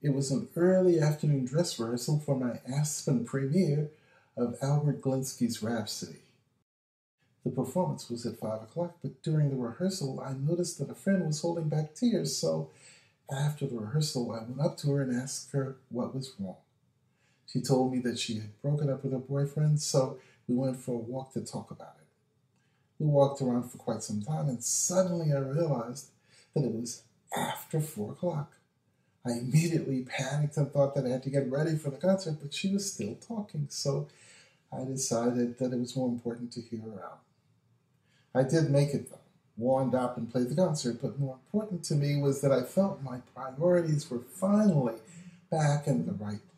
It was an early afternoon dress rehearsal for my Aspen premiere of Albert Glinsky's Rhapsody. The performance was at five o'clock, but during the rehearsal, I noticed that a friend was holding back tears, so after the rehearsal, I went up to her and asked her what was wrong. She told me that she had broken up with her boyfriend, so we went for a walk to talk about it. We walked around for quite some time, and suddenly I realized that it was after four o'clock. I immediately panicked and thought that I had to get ready for the concert, but she was still talking, so I decided that it was more important to hear her out. I did make it, though, warmed up and played the concert, but more important to me was that I felt my priorities were finally back in the right place.